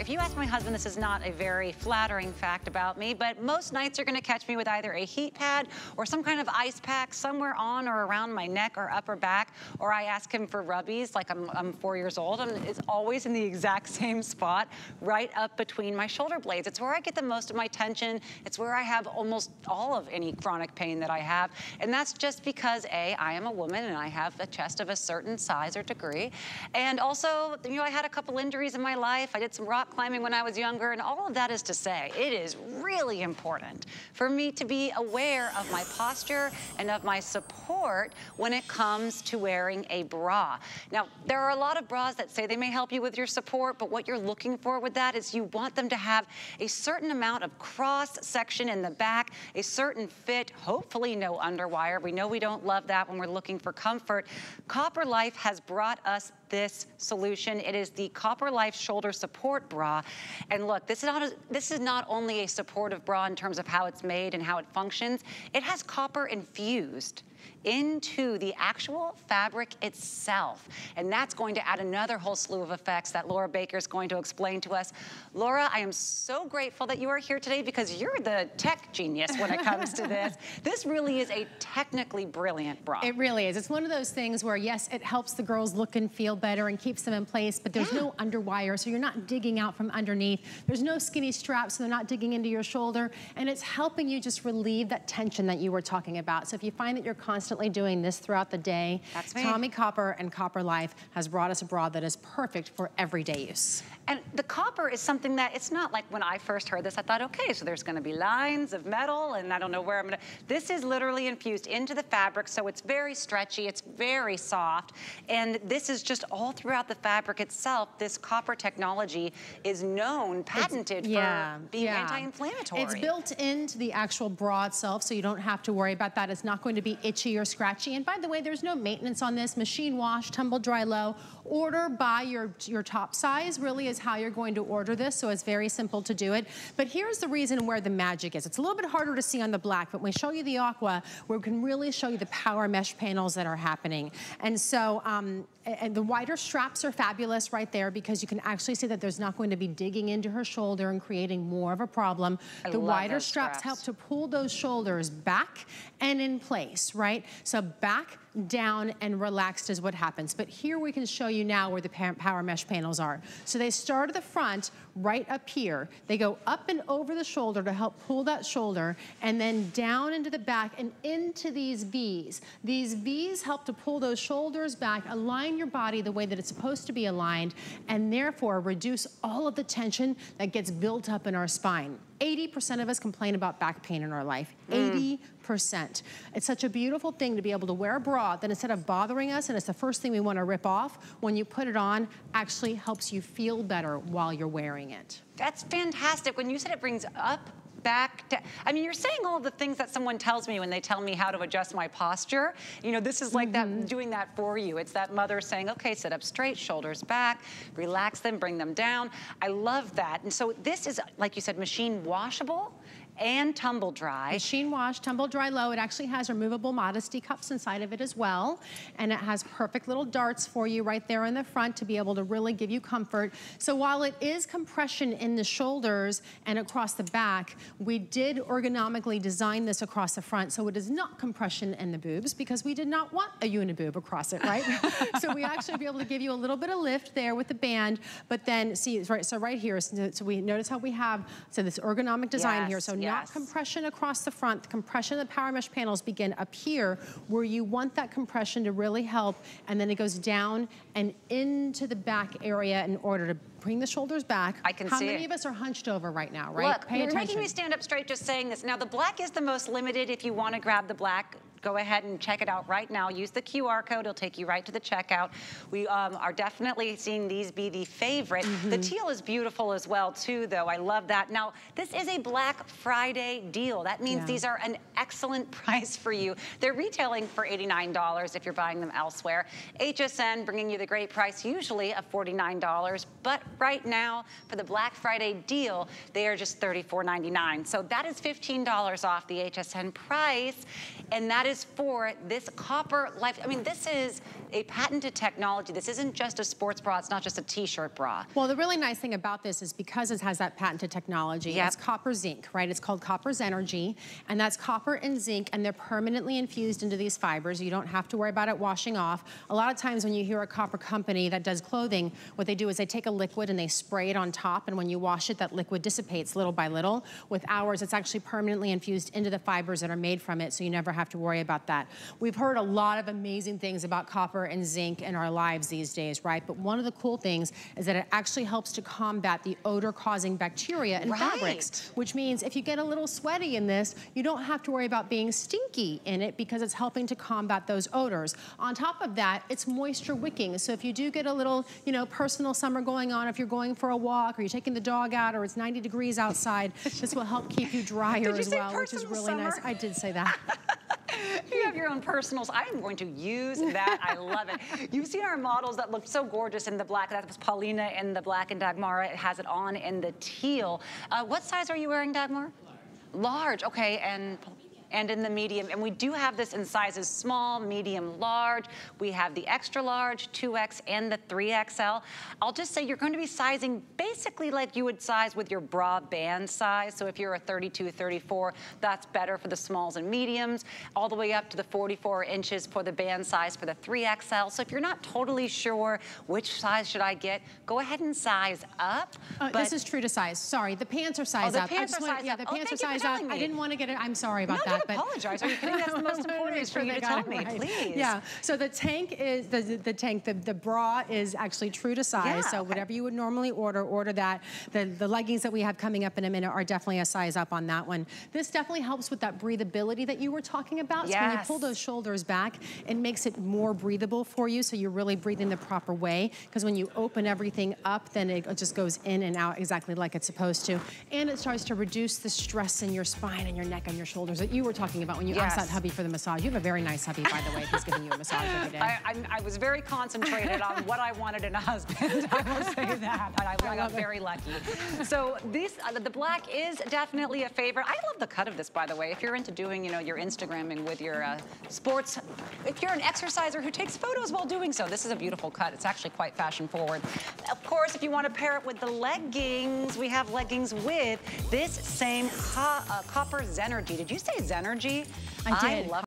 If you ask my husband, this is not a very flattering fact about me, but most nights you're gonna catch me with either a heat pad or some kind of ice pack somewhere on or around my neck or upper back, or I ask him for rubbies like I'm, I'm four years old, and it's always in the exact same spot, right up between my shoulder blades. It's where I get the most of my tension. It's where I have almost all of any chronic pain that I have. And that's just because A, I am a woman and I have a chest of a certain size or degree. And also, you know, I had a couple injuries in my life. I did some rock climbing when I was younger, and all of that is to say, it is really important for me to be aware of my posture and of my support when it comes to wearing a bra. Now, there are a lot of bras that say they may help you with your support, but what you're looking for with that is you want them to have a certain amount of cross section in the back, a certain fit, hopefully no underwire. We know we don't love that when we're looking for comfort. Copper Life has brought us this solution. It is the Copper Life Shoulder Support Bra. And look, this is, not a, this is not only a supportive bra in terms of how it's made and how it functions, it has copper infused into the actual fabric itself. And that's going to add another whole slew of effects that Laura Baker is going to explain to us. Laura, I am so grateful that you are here today because you're the tech genius when it comes to this. This really is a technically brilliant bra. It really is. It's one of those things where, yes, it helps the girls look and feel better and keeps them in place, but there's yeah. no underwire, so you're not digging out from underneath. There's no skinny straps, so they're not digging into your shoulder, and it's helping you just relieve that tension that you were talking about. So if you find that you're constantly doing this throughout the day, Tommie Copper and Copper Life has brought us a bra that is perfect for everyday use. And the copper is something that, it's not like when I first heard this, I thought, okay, so there's gonna be lines of metal and I don't know where I'm gonna, this is literally infused into the fabric, so it's very stretchy, it's very soft, and this is just all throughout the fabric itself, this copper technology is known, patented yeah, for being yeah. anti-inflammatory. It's built into the actual bra itself, so you don't have to worry about that. It's not going to be itchy or scratchy. And by the way, there's no maintenance on this. Machine wash, tumble dry low. Order by your, your top size really is how you're going to order this, so it's very simple to do it. But here's the reason where the magic is. It's a little bit harder to see on the black, but when we show you the aqua, we can really show you the power mesh panels that are happening. And so, um, and the wider straps are fabulous right there because you can actually see that there's not going to be digging into her shoulder and creating more of a problem. I the wider straps. straps help to pull those shoulders back and in place, right? So back, down, and relaxed is what happens. But here we can show you now where the power mesh panels are. So they start at the front, right up here. They go up and over the shoulder to help pull that shoulder, and then down into the back and into these V's. These V's help to pull those shoulders back, align your body the way that it's supposed to be aligned, and therefore reduce all of the tension that gets built up in our spine. 80% of us complain about back pain in our life. Mm. 80%. It's such a beautiful thing to be able to wear a bra that instead of bothering us, and it's the first thing we want to rip off, when you put it on, actually helps you feel better while you're wearing it. That's fantastic. When you said it brings up back to, I mean, you're saying all the things that someone tells me when they tell me how to adjust my posture. You know, this is like mm -hmm. that, mm-hmm. doing that for you. It's that mother saying, okay, sit up straight, shoulders back, relax them, bring them down. I love that. And so this is, like you said, machine washable and tumble dry. Machine wash, tumble dry low. It actually has removable modesty cups inside of it as well. And it has perfect little darts for you right there in the front to be able to really give you comfort. So while it is compression in the shoulders and across the back, we did ergonomically design this across the front so it is not compression in the boobs because we did not want a uniboob across it, right? so we actually be able to give you a little bit of lift there with the band, but then see, right, so right here, so we notice how we have, so this ergonomic design yes, here. So yes not compression across the front. The compression of the power mesh panels begin up here where you want that compression to really help and then it goes down and into the back area in order to bring the shoulders back. I can How see How many it. of us are hunched over right now, right? Look, Pay you're attention. making me stand up straight just saying this. Now the black is the most limited if you want to grab the black go ahead and check it out right now. Use the QR code. It'll take you right to the checkout. We um, are definitely seeing these be the favorite. Mm -hmm. The mm-hmm. teal is beautiful as well, too, though. I love that. Now, this is a Black Friday deal. That means yeah. these are an excellent price for you. They're retailing for $89 if you're buying them elsewhere. HSN bringing you the great price, usually of $49. But right now, for the Black Friday deal, they are just $34.99. So that is $15 off the HSN price. And that is for this copper life. I mean, this is a patented technology. This isn't just a sports bra. It's not just a t-shirt bra. Well, the really nice thing about this is because it has that patented technology, Yep. it's copper zinc, right? It's called Copper Zenergy, and that's copper and zinc, and they're permanently infused into these fibers. You don't have to worry about it washing off. A lot of times when you hear a copper company that does clothing, what they do is they take a liquid and they spray it on top, and when you wash it, that liquid dissipates little by little. With ours, it's actually permanently infused into the fibers that are made from it, so you never have to worry about that. We've heard a lot of amazing things about copper and zinc in our lives these days, right? But one of the cool things is that it actually helps to combat the odor-causing bacteria in Right. fabrics, which means if you get a little sweaty in this, you don't have to worry about being stinky in it because it's helping to combat those odors. On top of that, it's moisture wicking. So if you do get a little, you know, personal summer going on, if you're going for a walk or you're taking the dog out or it's 90 degrees outside, this will help keep you drier as well, which is really nice. I did say that. You have your own personals. I am going to use that. I love it. You've seen our models that look so gorgeous in the black. That was Paulina in the black and Dagmara. It has it on in the teal. Uh, what size are you wearing, Dagmar? Large. Okay, and and in the medium. And we do have this in sizes small, medium, large. We have the extra large, 2X, and the 3XL. I'll just say you're going to be sizing basically like you would size with your bra band size. So if you're a 32, 34, that's better for the smalls and mediums, all the way up to the 44 inches for the band size for the 3XL. So if you're not totally sure which size should I get, go ahead and size up. Uh, this is true to size. Sorry, the pants are size the up. pants are want, size yeah, the Oh, pants are thank you for size up. telling I didn't want to get it. I'm sorry about No, that. Don't but apologize. Are you kidding? That's the most important is for you to tell me, right. please. Yeah. So the tank is the the tank. The the bra is actually true to size. Yeah, so whatever you would normally order, order that. The the leggings that we have coming up in a minute are definitely a size up on that one. This definitely helps with that breathability that you were talking about. So when you pull those shoulders back, it makes it more breathable for you. So you're really breathing the proper way. Because when you open everything up, then it just goes in and out exactly like it's supposed to. And it starts to reduce the stress in your spine and your neck and your shoulders that you were talking about when you asked that hubby for the massage. You have a very nice hubby, by the way, who's giving you a massage every day. I, I, I was very concentrated on what I wanted in a husband. I will say that. And I, I got very lucky. So this, uh, the black is definitely a favorite. I love the cut of this, by the way. If you're into doing, you know, your Instagramming with your uh, sports, if you're an exerciser who takes photos while doing so, this is a beautiful cut. It's actually quite fashion forward. Of course, if you want to pair it with the leggings, we have leggings with this same co uh, copper Zenergy. Did you say Zenergy? I did. love